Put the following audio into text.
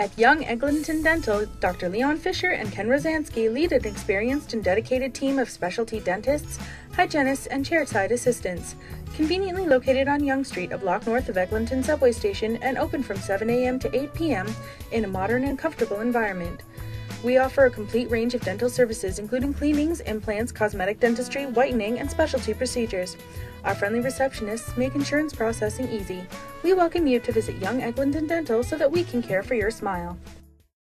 At Yonge Eglinton Dental, Dr. Leon Fisher and Ken Rosansky lead an experienced and dedicated team of specialty dentists, hygienists, and chairside assistants. Conveniently located on Yonge Street, a block north of Eglinton subway station, and open from 7 a.m. to 8 p.m. in a modern and comfortable environment. We offer a complete range of dental services, including cleanings, implants, cosmetic dentistry, whitening, and specialty procedures. Our friendly receptionists make insurance processing easy. We welcome you to visit Yonge Eglinton Dental so that we can care for your smile.